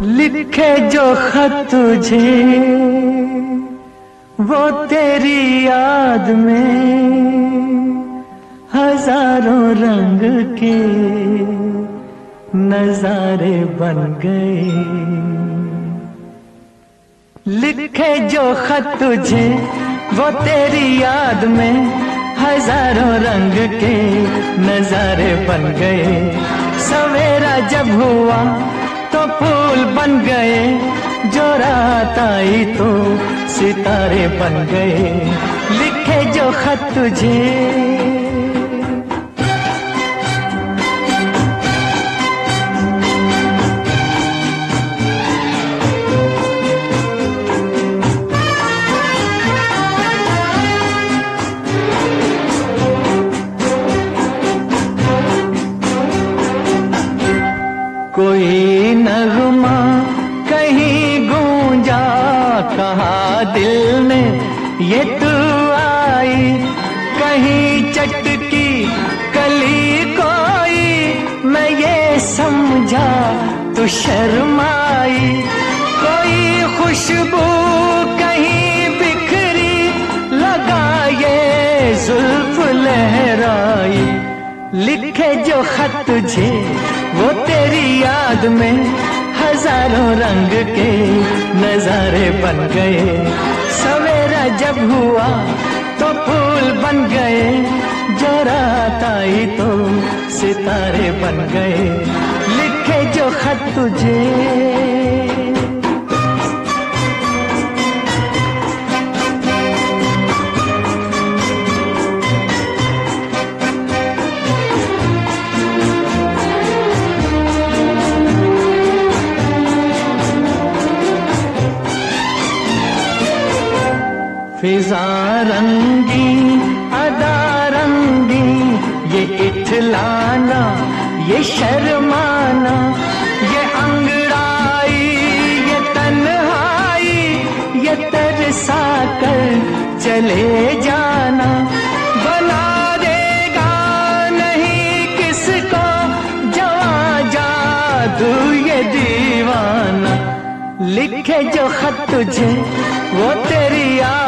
लिखे जो खत तुझे, वो तेरी याद में हज़ारों रंग के नजारे बन गए। लिखे जो खत तुझे, वो तेरी याद में हज़ारों रंग के नजारे बन गए। सवेरा जब हुआ तो बन गए, जो रात आई तो सितारे बन गए। लिखे जो खत तुझे। कोई नगमा कहा दिल ने ये तू आई। कहीं चटकी कली कोई। मैं ये समझा तू शर्माई। कोई खुशबू कहीं बिखरी। लगा ये जुल्फ लहराई। लिखे जो खत तुझे वो तेरी याद में हज़ारों रंग के नजारे बन गए। सवेरा जब हुआ तो फूल बन गए। जो रात आई तो सितारे बन गए। लिखे जो खत तुझे। फिजा रंगी, अदा रंगी, ये इठलाना ये शर्माना, ये अंगड़ाई, ये तन्हाई, ये तरसा कर चले जाना। बना देगा नहीं किसको जवा जादू ये दीवाना। लिखे जो खत तुझे, वो तेरी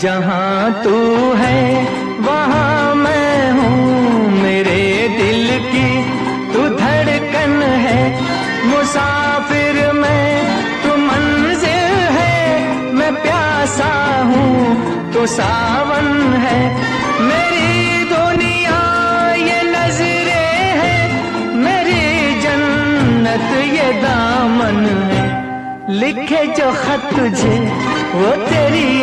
जहाँ तू है, वहाँ मैं हूँ मेरे दिल की। तू धड़कन है, मुसाफिर मैं। तू मंजिल है, मैं प्यासा हूँ। तू सावन है, मेरी दुनिया ये नजरे है। मेरी जन्नत ये दामन है। लिखे जो खत तुझे वो तेरी